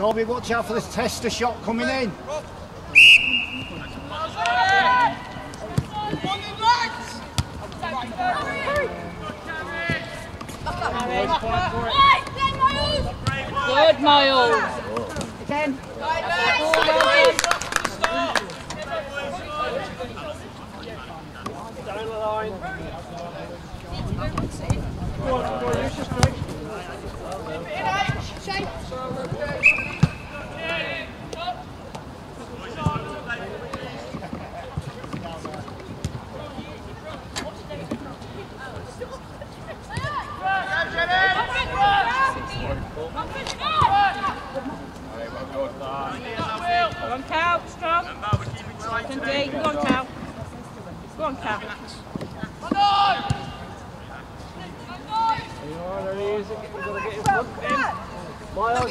Robbie, watch out for this tester shot coming in. Good, Miles. Again. Down the line. Go on, go on, use your strength. Go on, Cal. Strong. Can do. Go on, Cal. Go on, front of him. Miles.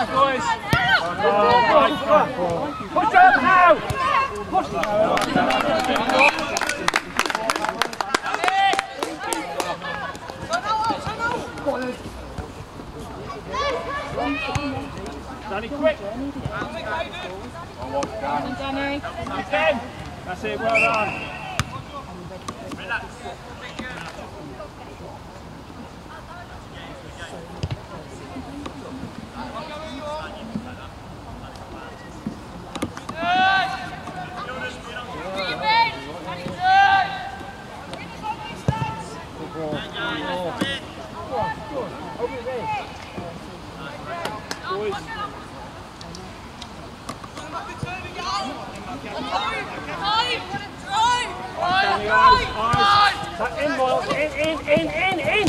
Oh, right. Push up now. Danny, quick. Danny. That's it, well done. Boys. In. In, in, in, in, in.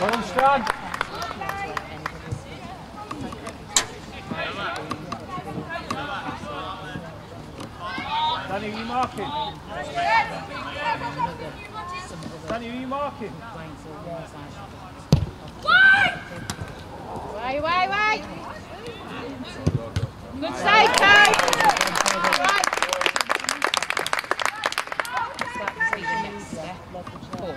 on, Stan. Danny, are you marking? Danny, are you marking? Wait, wait, wait. Good save, Kate. Right. Start to see the next step, level four.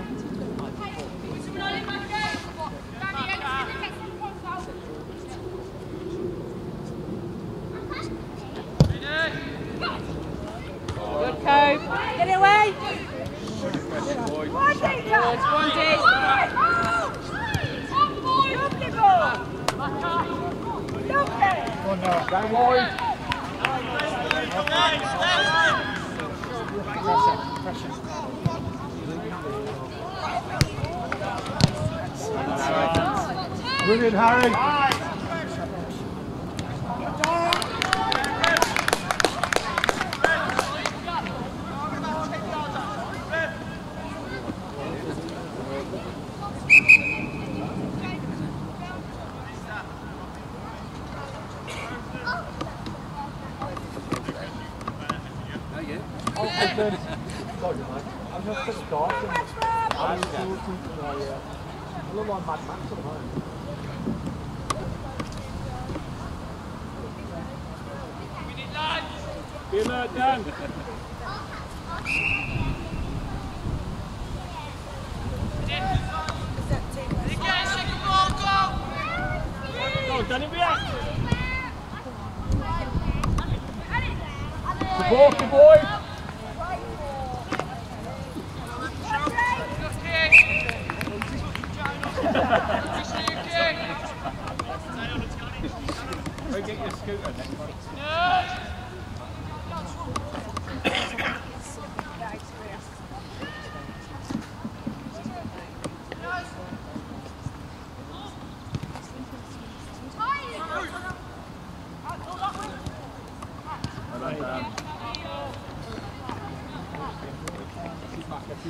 Brilliant, Harry.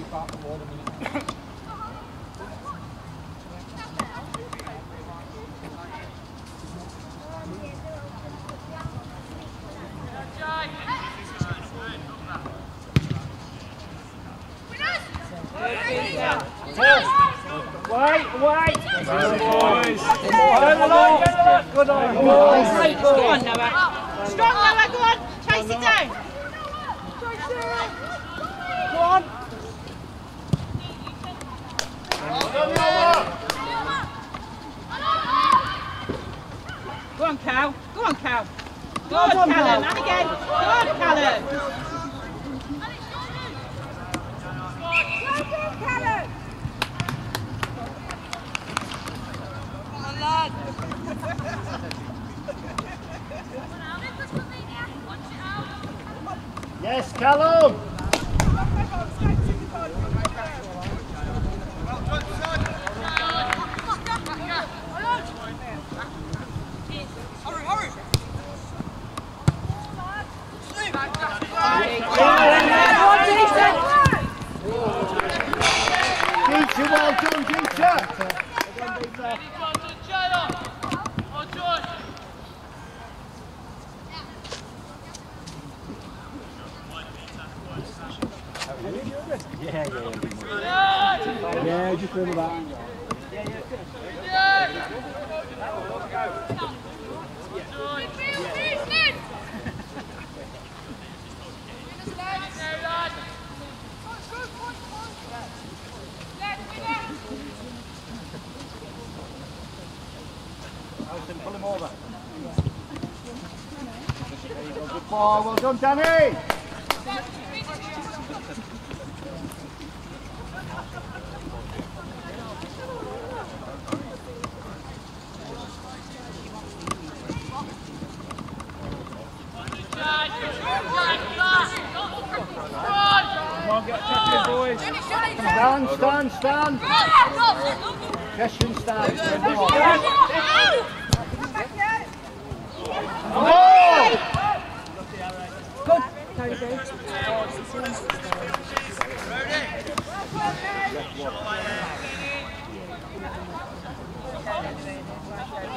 八。Oh, well done, Danny!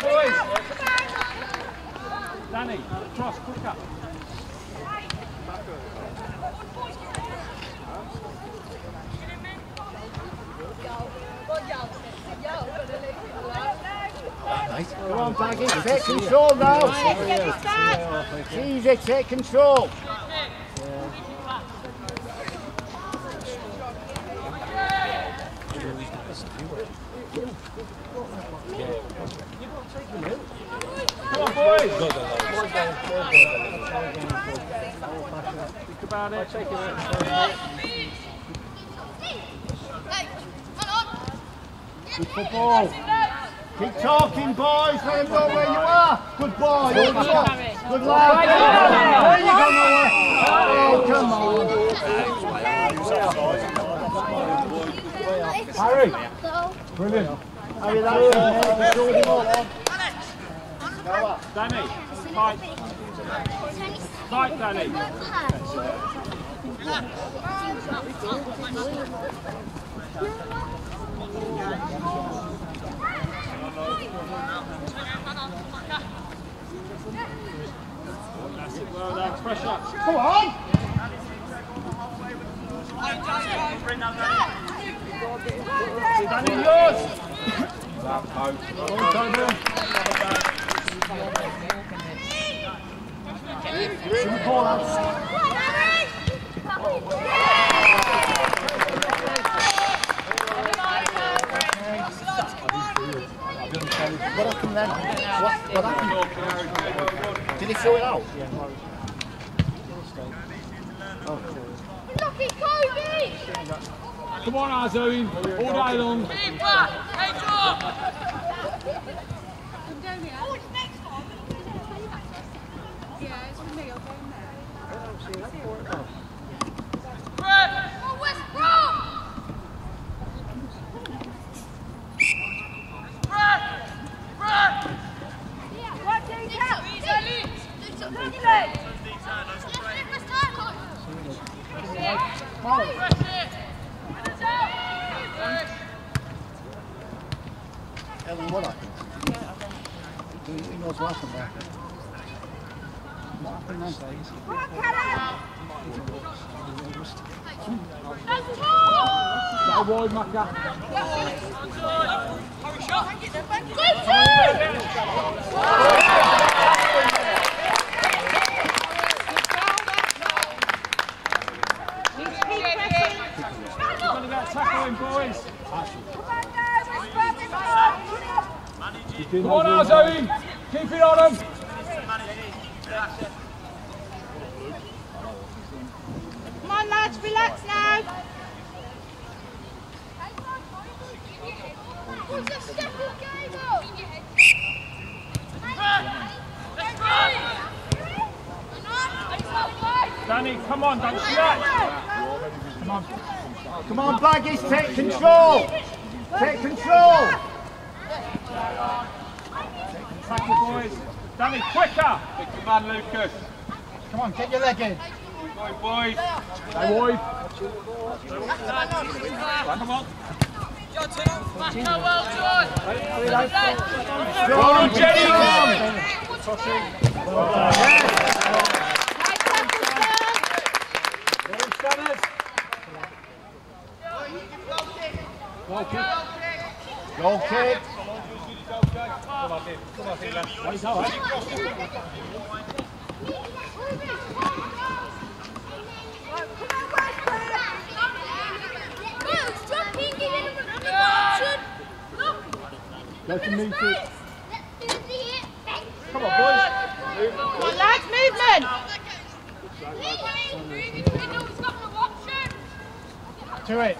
boys. Danny, cross, quick up. Come on, Baggy, take control now. Easy, take control. Come on, boys. Think about it. Take it. Good football. Keep talking, boys. Let them know where you are. Good boy. Good luck. Good lad. There you go, Noah. Oh, come on. Harry. Brilliant. Harry, that's it. mate. Build him up. Danny, fight. Fight, Danny. That's it, well done. Pressure. Come on. Danny, yours. Lads. What happened then? What, what happened? Did he throw it out? Come on, Azoin. All day long. Ellen, what happened? He, he knows what happened there. What happened then? That wide, Macca. Gonna get tackling, boys. Come on, Azoin. Keep it on him. Come on, lads, relax now. Danny, come on, don't slack. Come on, Baggies, take control. Take control. Tackle, boys. Danny, quicker. Big man, Lucas. Come on, get your leg in. Go. Stay wide. Come on. Goal kick. Go meet it. Come on, lads, movement. To it.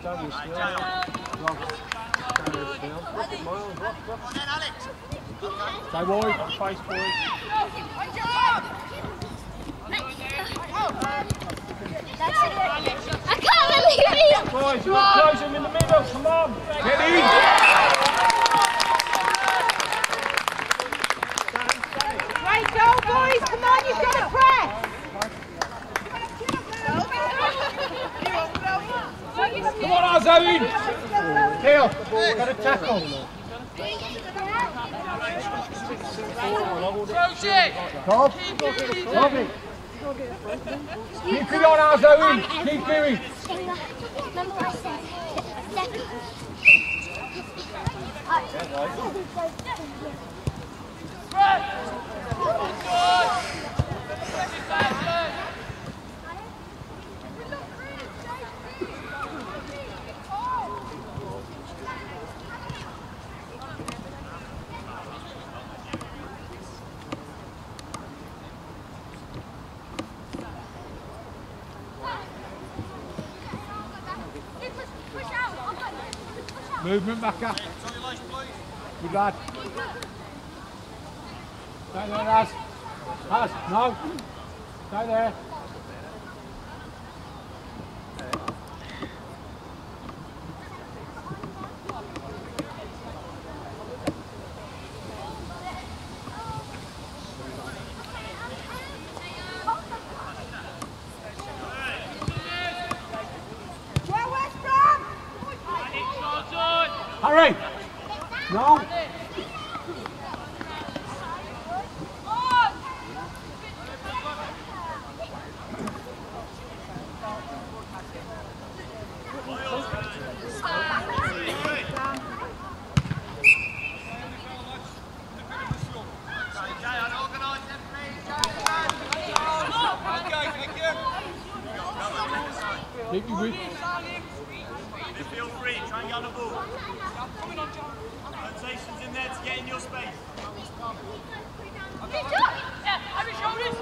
Stand still. Rob. Stand still. Miles, rock, rock. Stay wide, face boys. I can't believe it! Boys, you got close him in the middle, come on. Get in! Right, go, boys. Come on, you've got to press. Come on, Azarine! Dale, got a tackle. Cobb, Robbie. Keep it on, Azarine! Keep doing! Remember I said, second. Push Movement back up. Good lad. Stay there, Az. Az, no. Stay there. Try and get on the ball. Coming on, John. Rotations in there to get in your space. Yeah, have your shoulders.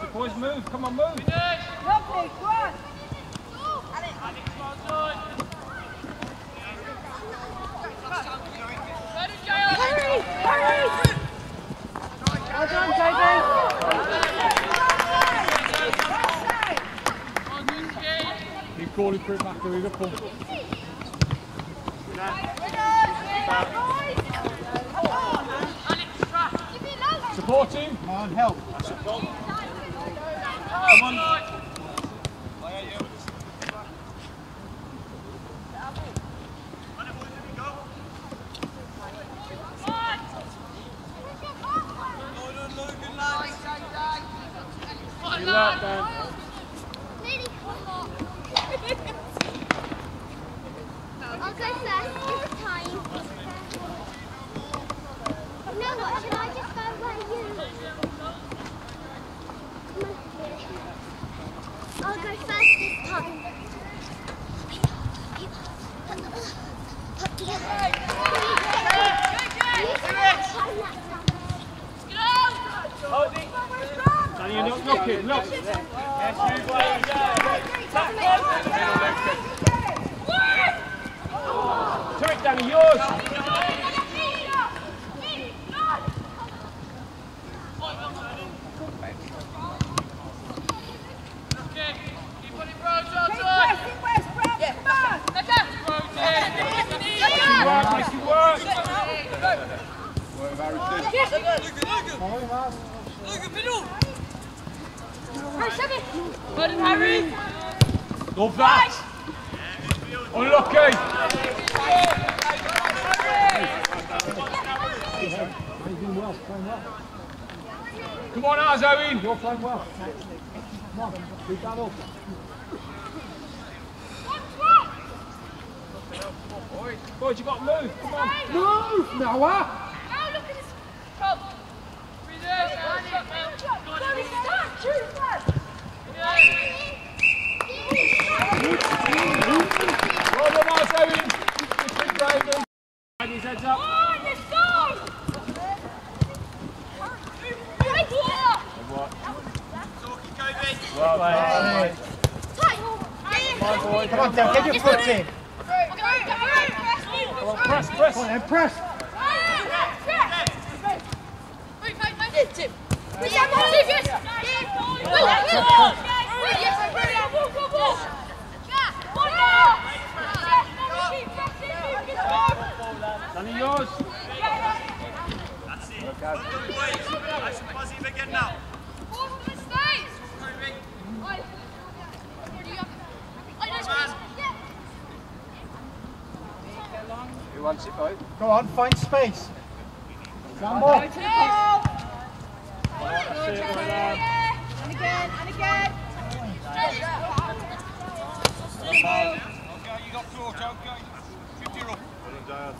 The Boys, move, come on, move. Lovely, go on. Hurry, hurry. Well done, Toby. Keep calling for it back to Liverpool. Support him. Come on, help. Come on. Good luck, Dan. Hand his heads up. Talking, Kobe. Well played. Come on, Del, get your foot in. Come on, press, press. Come on, then press. Danny, yours. That's it. Well done, boys. Nice and positive again now. Who wants it, boy? Go on, find space. Stand ball. That's it, well done. And again, and again. Okay, you got through, okay. Shoot your up.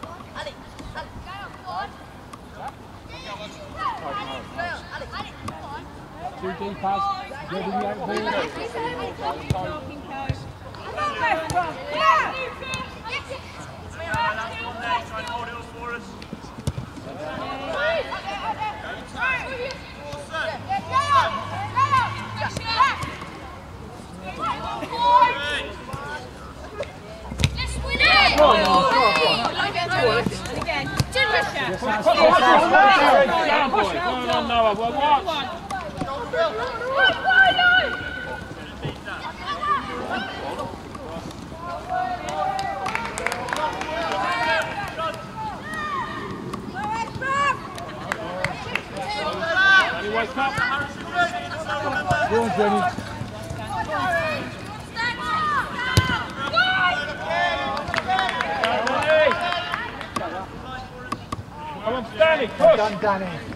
Two deep pass. The out ball. Talking coach. Come on, And again. Pressure. Down, boy. Going on, Noah. Well, watch. Go on, Jenny. Danny. Come on, Danny, push. Done, Danny.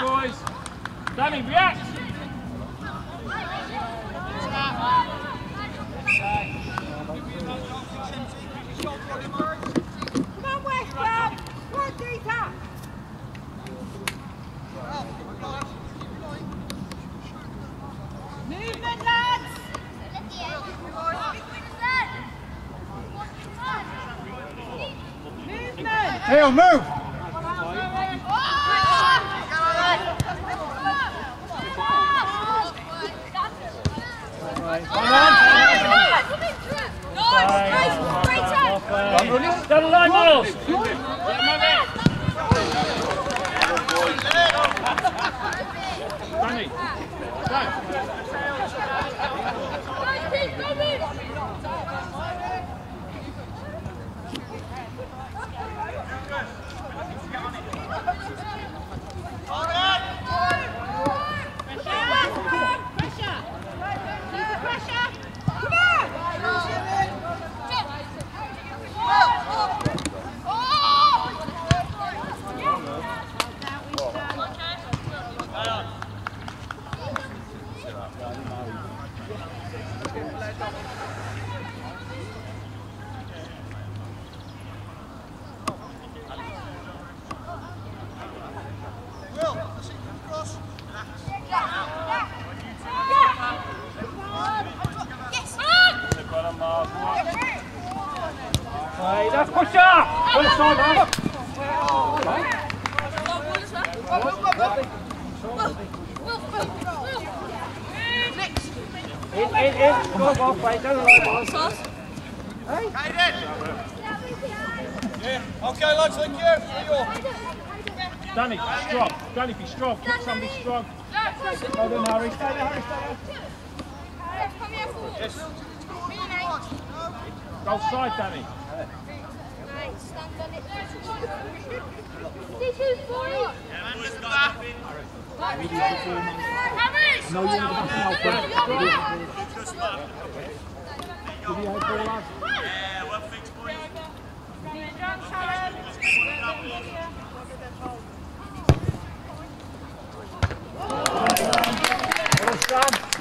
Boys. Danny, react. Good job.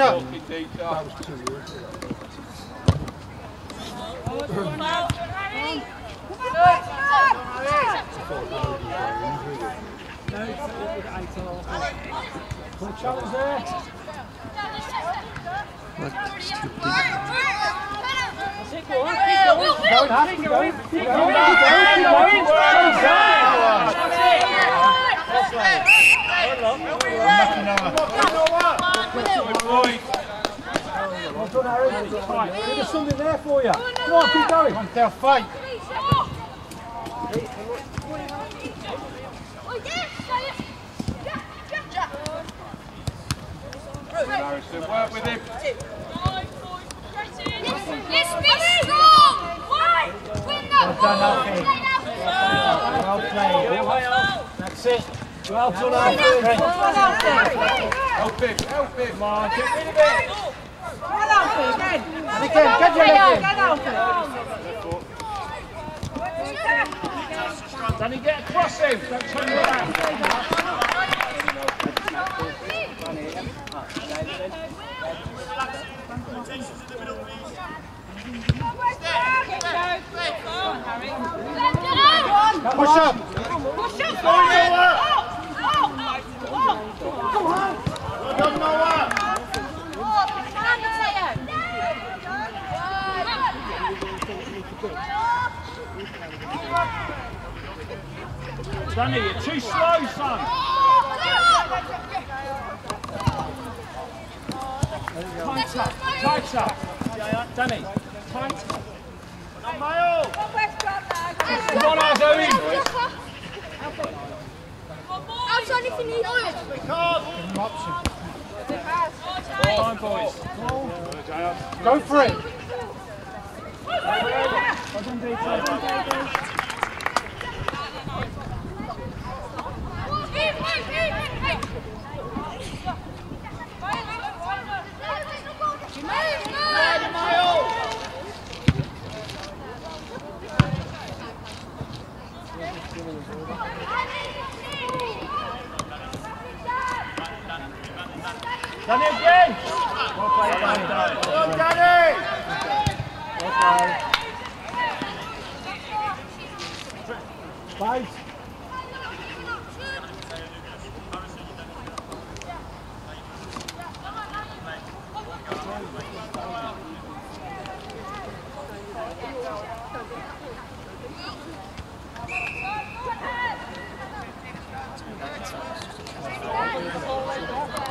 Push. That was two years ago. Well done. Right, there's something there for you. Come on, keep going. Come On their fight. Harrison, work with him. Let's be strong! Win that ball! Alfie. Play that! Well played. That's it. Well done, Alfie. Help him, help him. Come on, get rid of it. Well Alfie, again. And again, get your leg in. Get Alfie. Danny, get across him. Don't turn your back. Push up. Well Danny, you're too slow, son. Tight up, tight up. Danny, tight up. Come on, Arzoe. Outside if you need oil. Time, boys. Go for it. Well done, DT. Danny Thank you.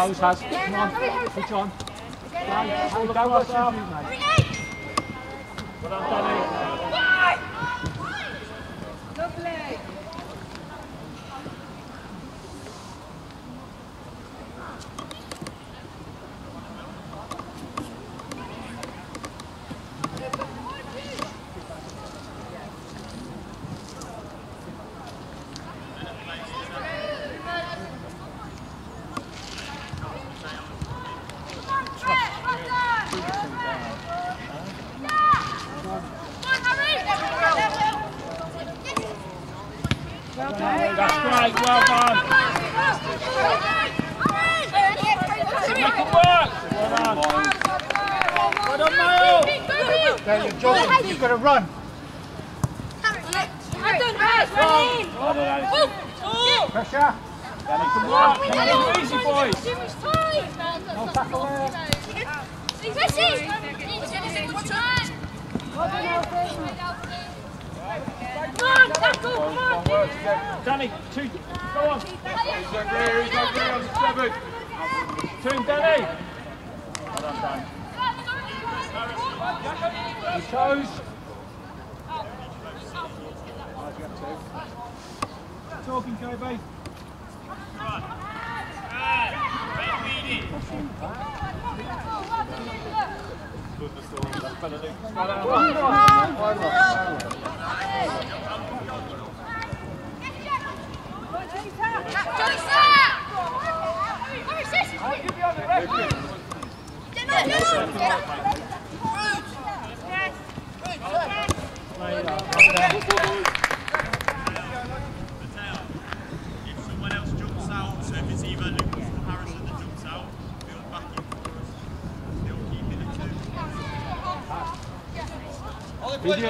How's has? Come on, put on. Go, go, go, go, go, go,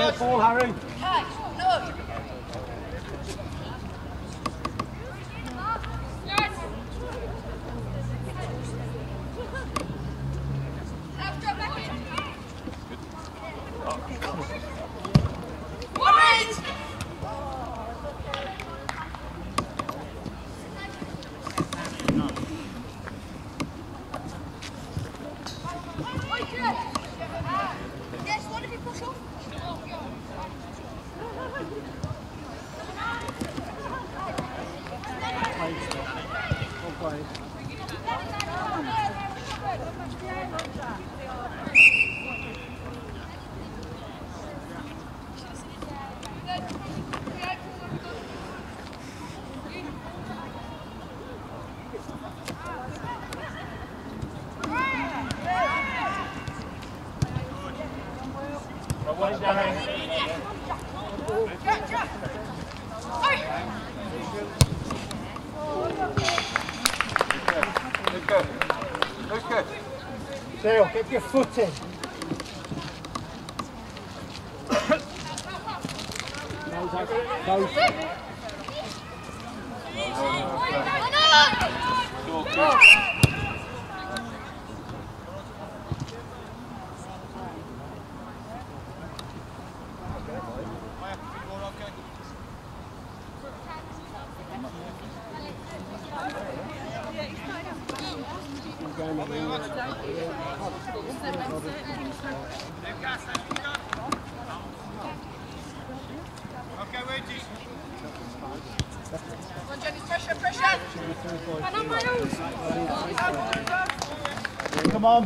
two. Video ball, get your foot in.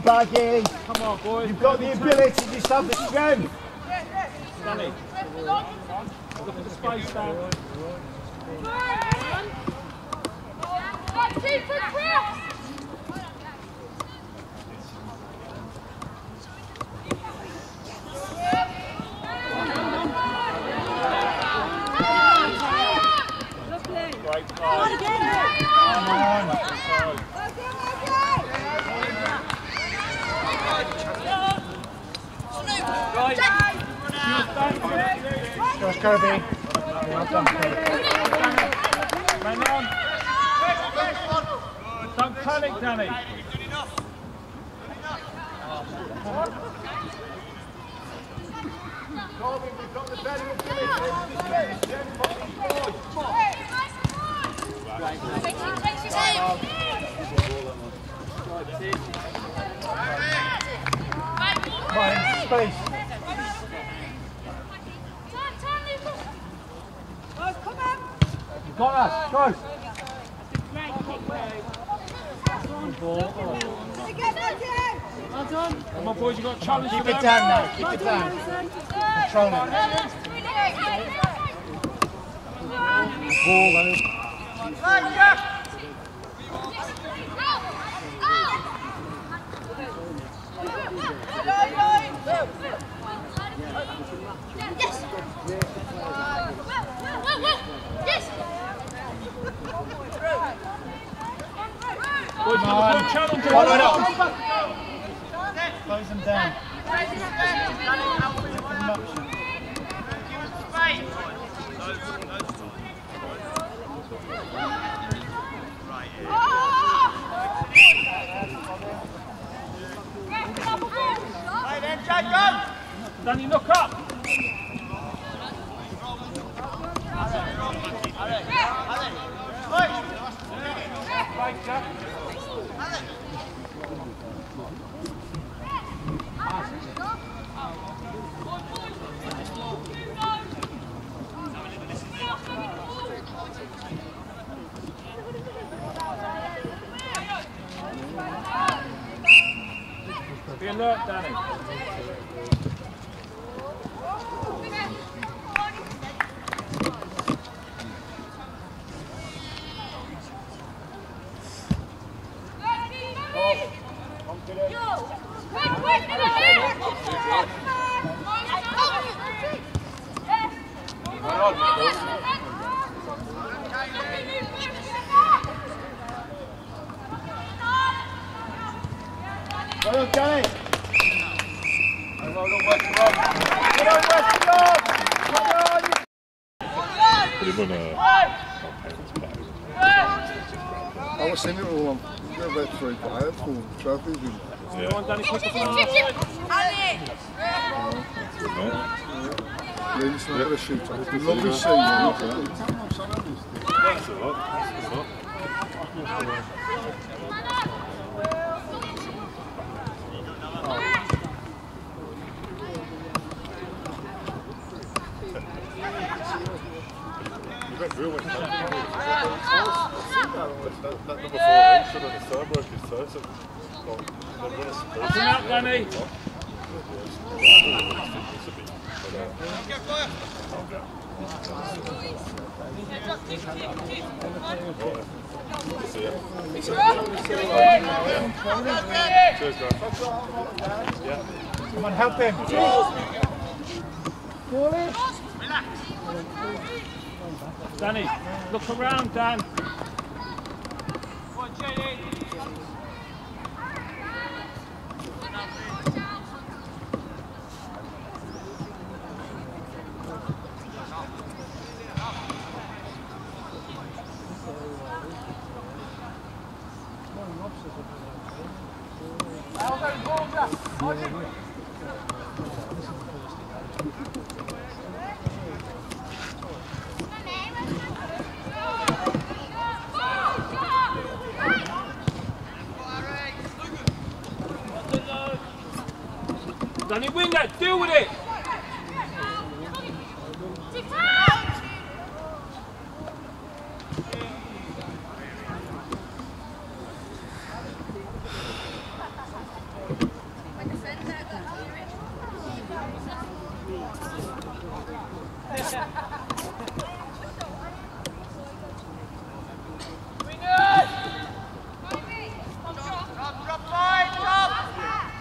Baggy. Come on, boys. You've got the ability, just have the strength. Danny. Look at the space there. Kirby. Well done, Kirby. Man on. Don't panic, Danny. Corbin, we've got the better ability. Just get the strength on these boys. Come on, space. You've got us. Go. Come on, boys, you've got a challenge. Keep it down now. Keep it down. Control it. Ball, though. Challenge. Follow it up. Close them down. Danny, look up. Right, Jack. Alert, Danny. Well done, Danny. Well done, West Brom. Well done, West Brom. Come on, you I was saying it all on about three players for trophies and Come on, Danny, pick up an arm. really not going to shoot on. It's a lovely scene. Real went down. Oh, oh, oh. That, that number 14 should have third broke his toe, so well, they're running support. Come out, Danny. See ya. Cheers, guys. Come on, help him. Danny, look around, Dan. Danny, win that. Deal with it.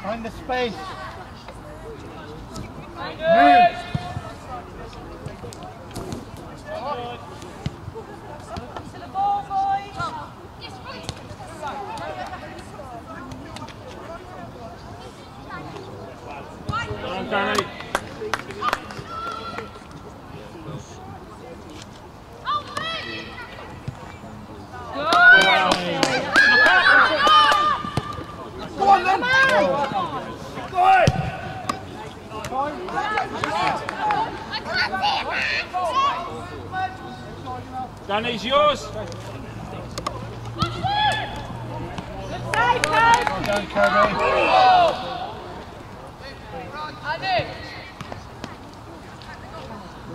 Find the space. To the ball, boys. Come on, Danny. Danny's yours. Well done, Kobe.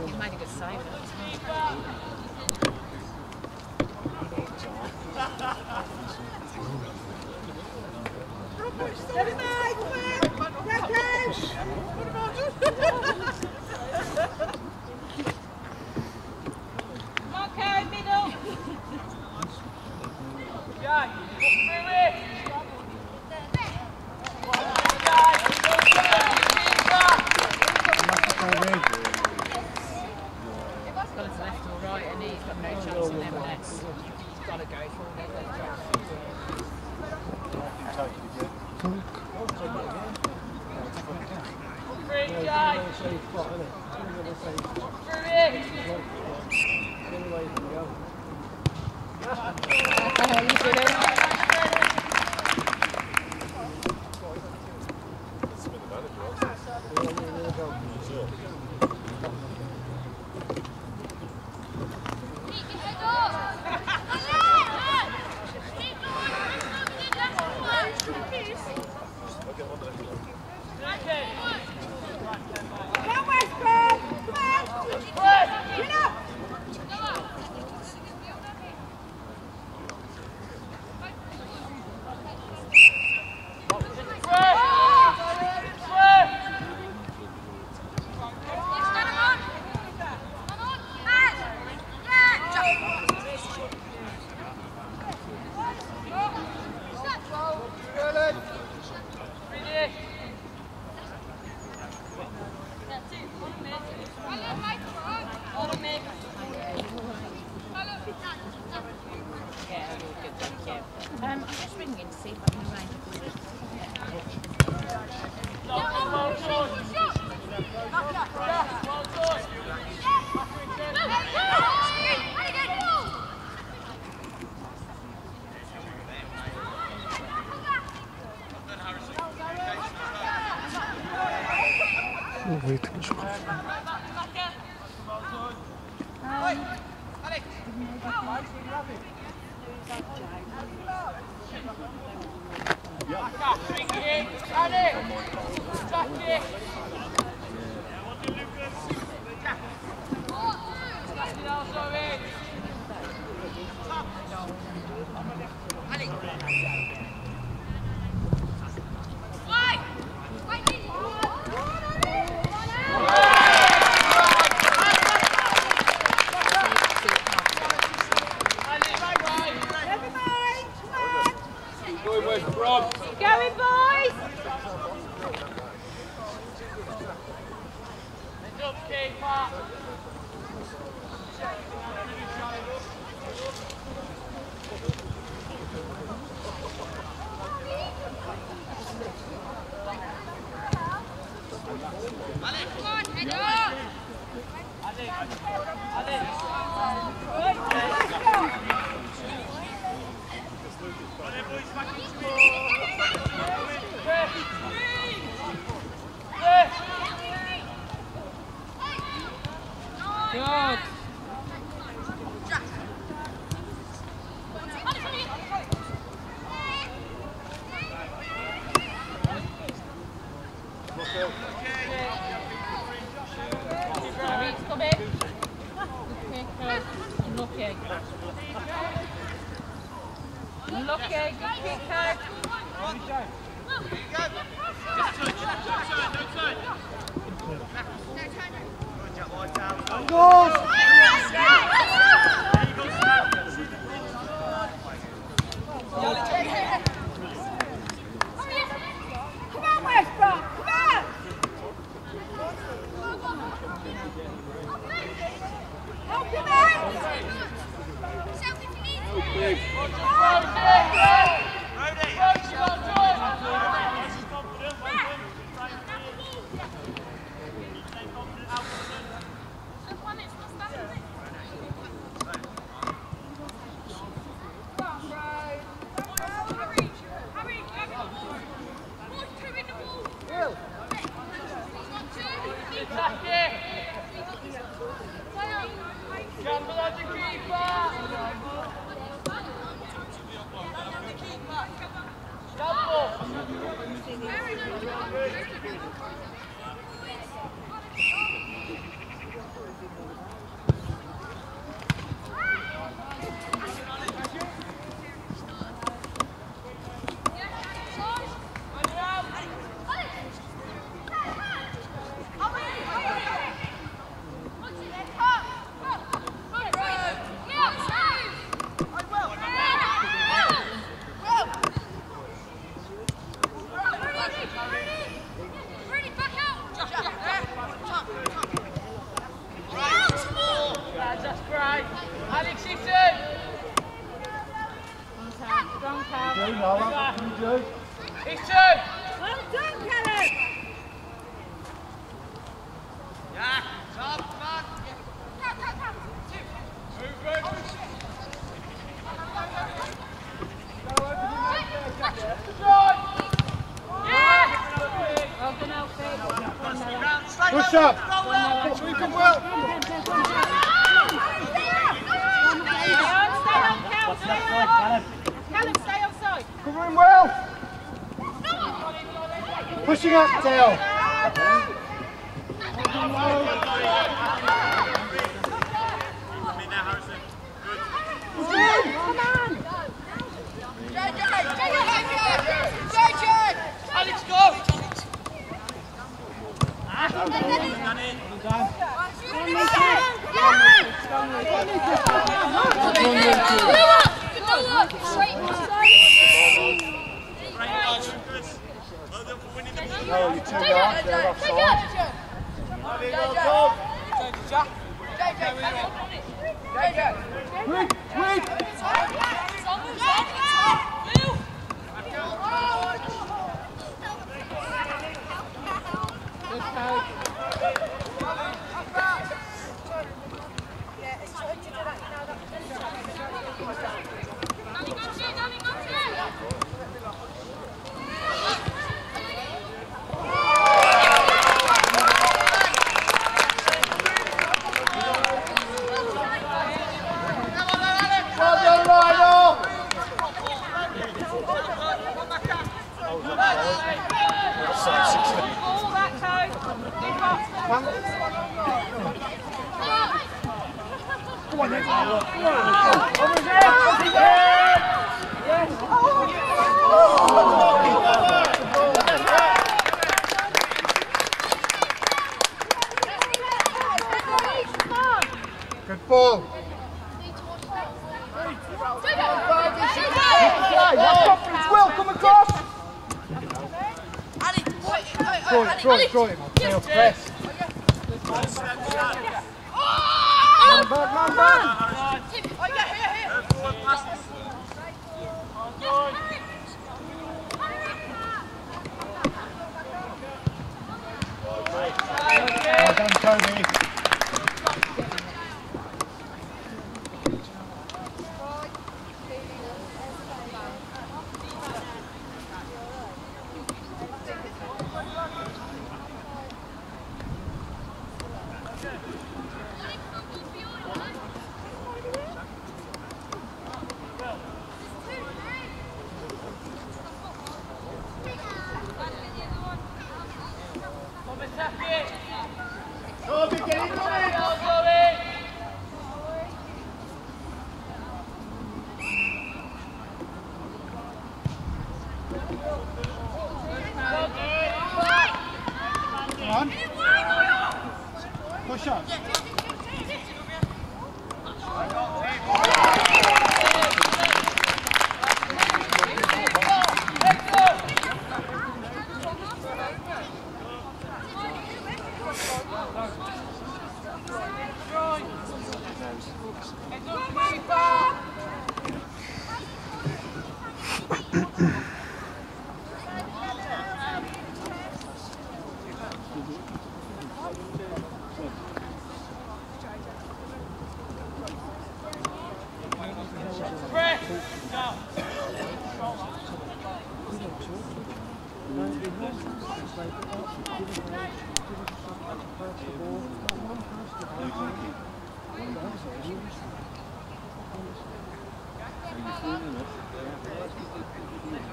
You made a good save. Come выйти на шкаф. Yeah. 没有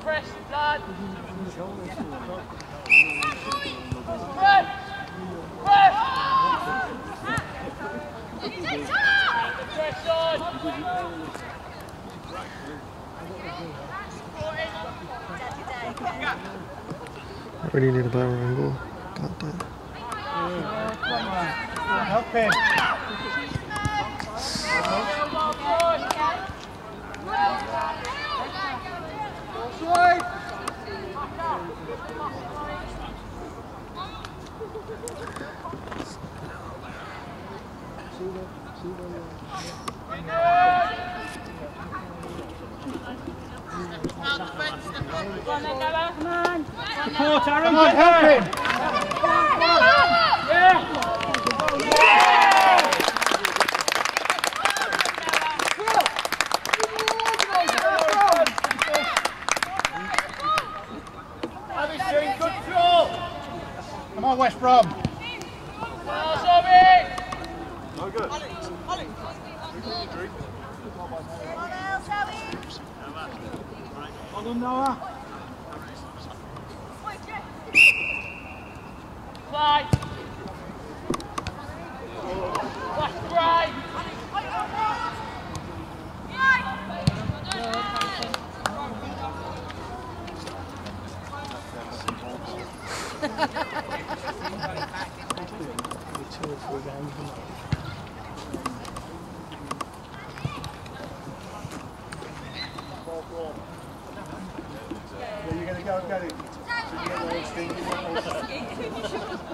Press, lad. Need a better angle. Got that. Help him. Come on then, Noah. Come on. Support Aaron, Come on, get help there. him. Abby, good throw. Come on, West Brom. Well, Sobby. No good. Hold on, Noah. Slide. Left, right. Where you going to go and get it? So you get those things, you want those-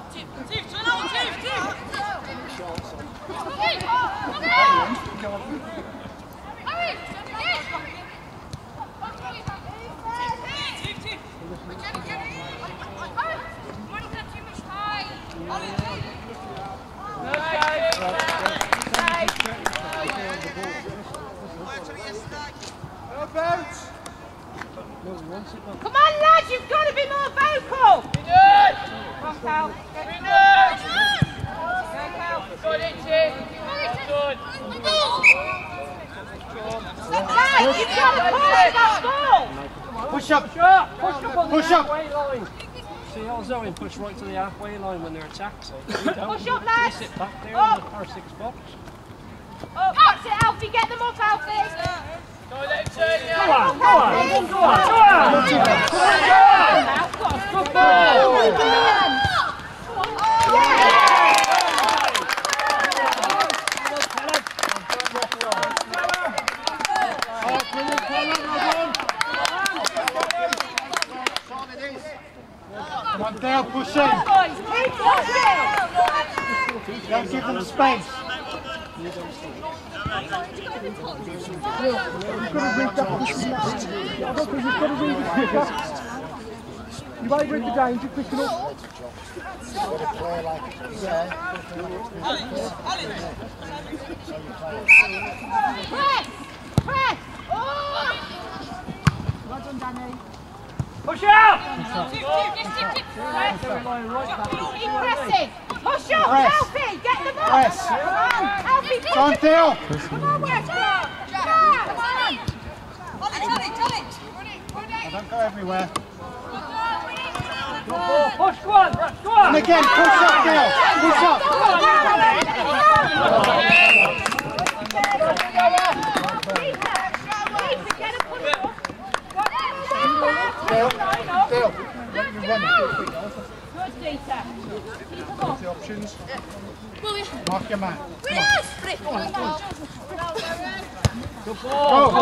Come on, lads, you've got to be more vocal. Finish. Come on, Cal. Finish. Go, Cal. Good, Itchy. Good. Lads, you've got to push that ball. Push up. Push up, push up on the Push up. halfway line. See, Owen push right to the halfway line when they're attacked. So. Push up, lads. sit back there Up. in the par six box. Oh, that's it, Alfie. Get them up, Alfie. Go, let him turn you. Go on, go on, go on, go on. Good ball. Come on, Dale, push in. Boys, keep pushing. Don't give them space. You might read the danger quick enough. Press. Press. Oh. Well done, Danny. Push out! Keep pressing. Push up, Press. Alfie. Get them up. Press. Come on, Alfie. push Go on, it. Dale. Come on, West Brom. Jack, Come on. I don't go everywhere. Push, go on, Brett, go on. And again, push up, Dale. Push up. Dale, Dale. You run it. Good, Dieter. The options. Mark your man. Go, go, go,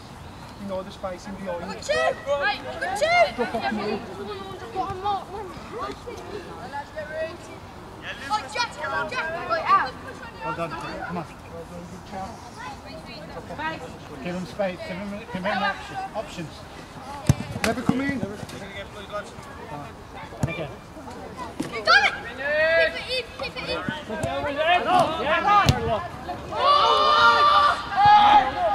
done, Callum. Dale. You know the space in behind. Well done. Come on. Space. Give him space. Give him, give him option, options. Never come in. And again. Really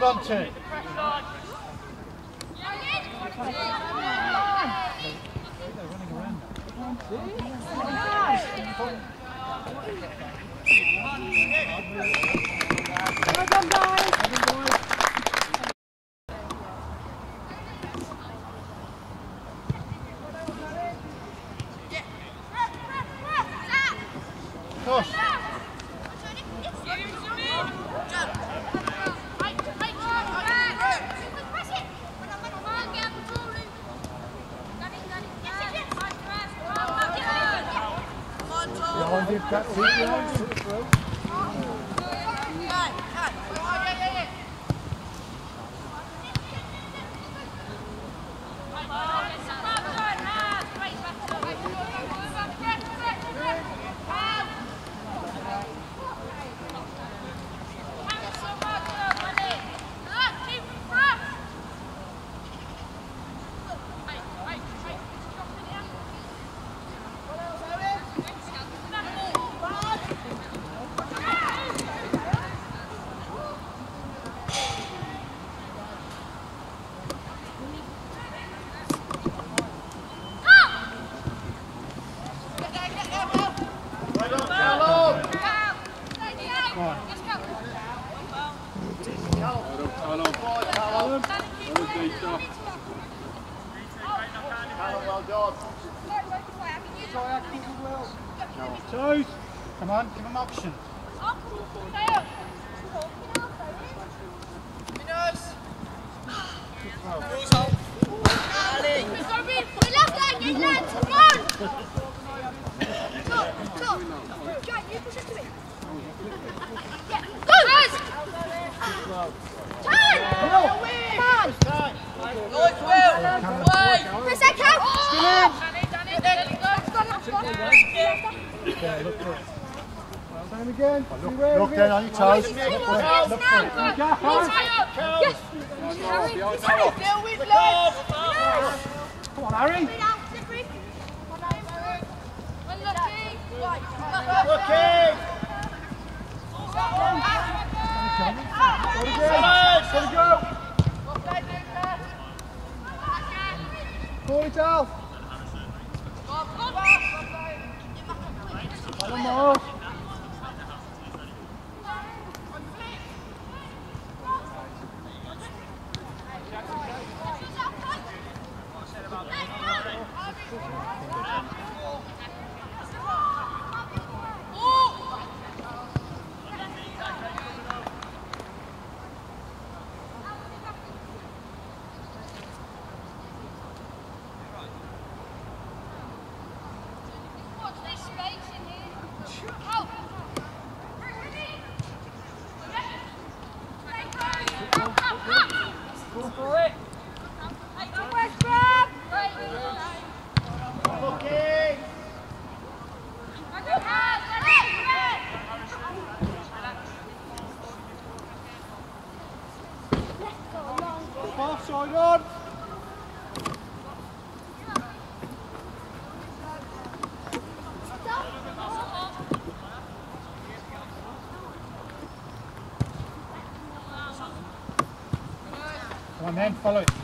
Hold 있어요. Charles. nem falou isso.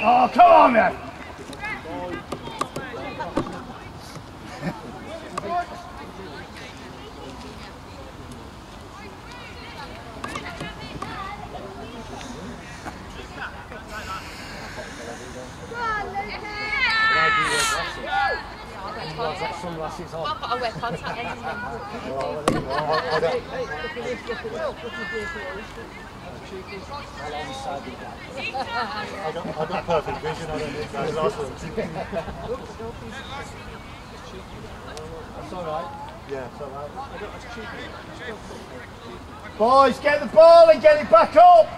Oh, come on, man. Boys, get the ball and get it back up.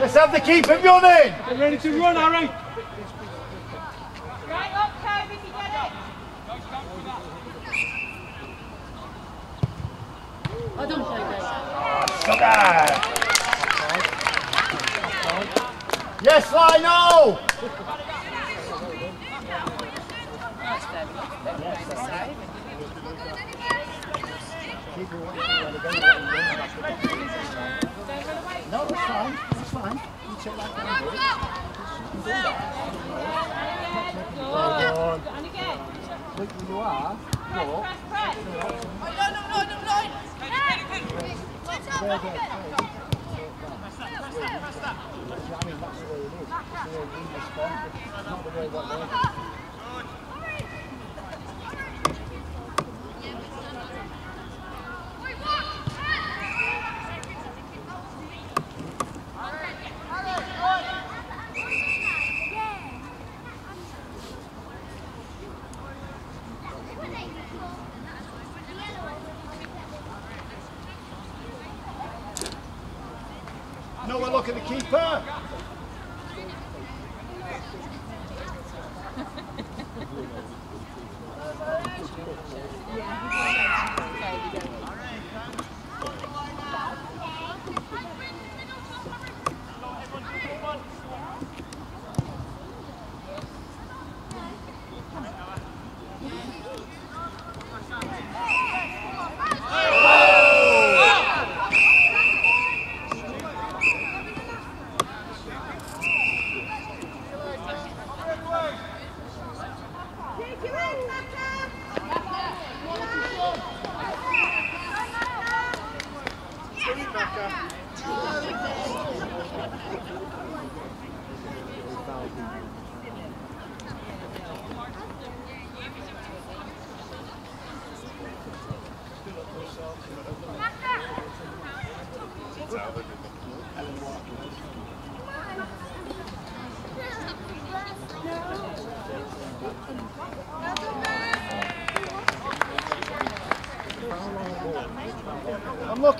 Let's have the keeper running. They're ready to run, Harry. Right up, Toby, you get it. I don't play this. Oh, Yes, Lionel! No, it's fine. It's fine. you're Press, press, press. Yeah. I mean, that's the way it is. It's the way we respond, not the way what they do.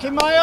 I'm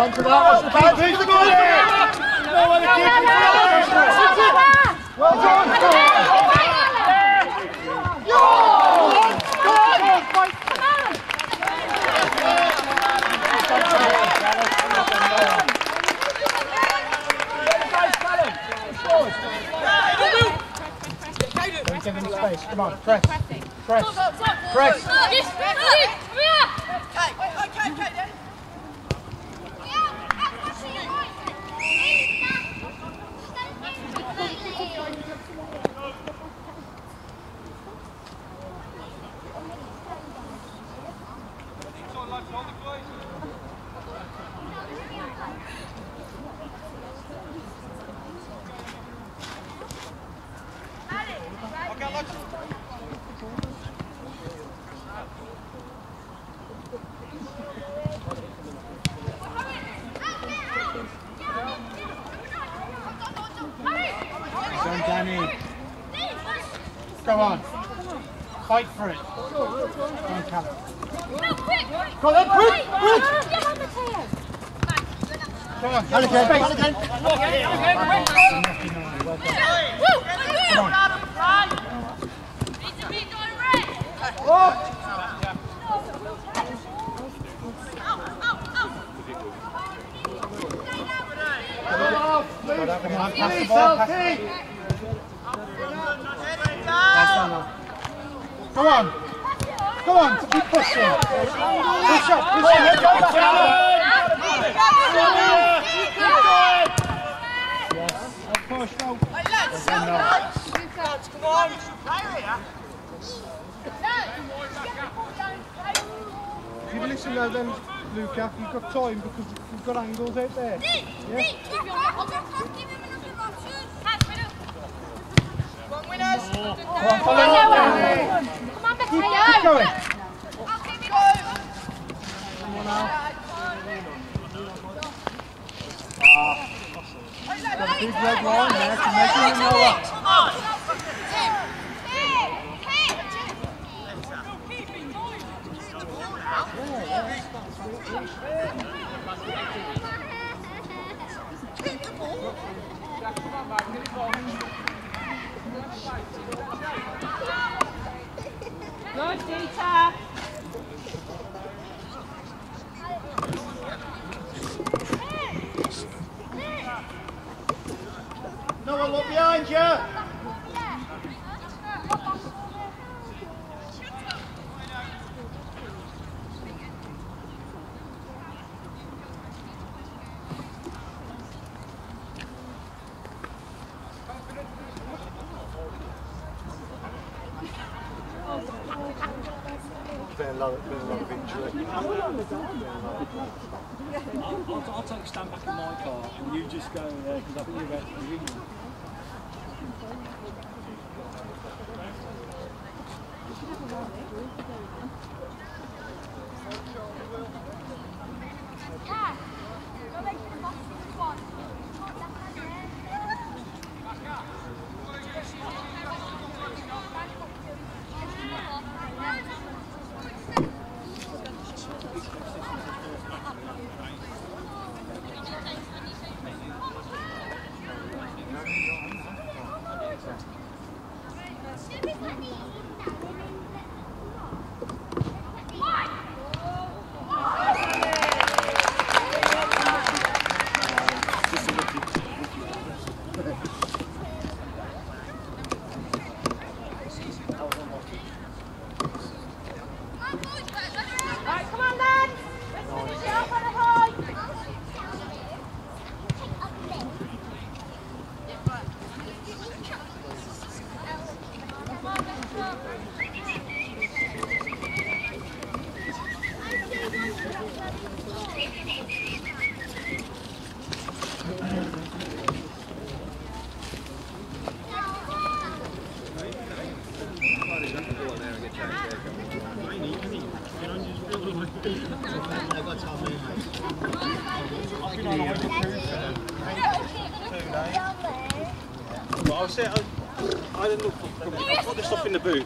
on to that. That's the ball. Keep going. No one to keep it. Well done. Give him space. Come on, press. Press. Press. Go on, Danny. Go on. Fight for it. Go on, Callum. Go on, then, quick, quick. Go on, Halligan, Halligan. Come on. Come on, pass the ball, pass the ball. Pass on now. Go on. Go on, keep pushing. Push up, push up. Yes, push, no. If you listen now then, Luca, you've got time because you've got angles out there. Go on, follow up. Keep, keep going. Got a big red line there to make him know up. Good, Dita. No one look behind you.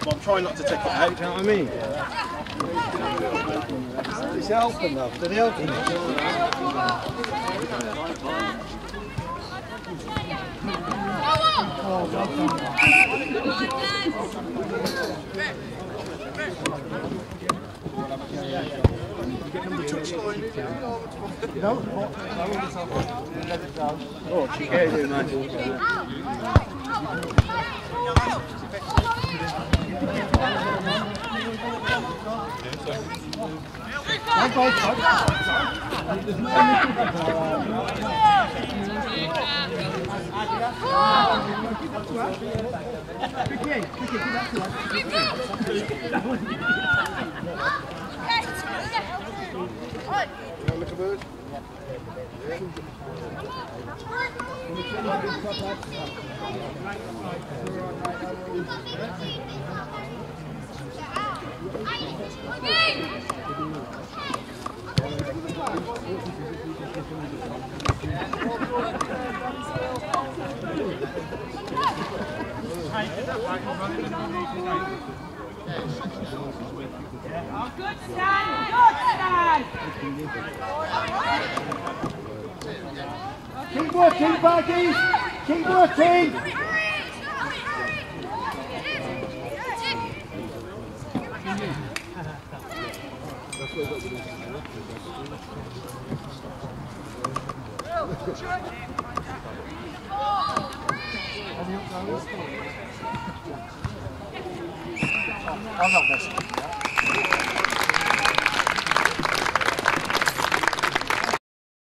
But I'm trying not to take it out, do you know what I mean? It's helping though. Did it help? Oh, she can't do much. Good stand, Keep working, Baggies! Keep working! I'm not messing with that.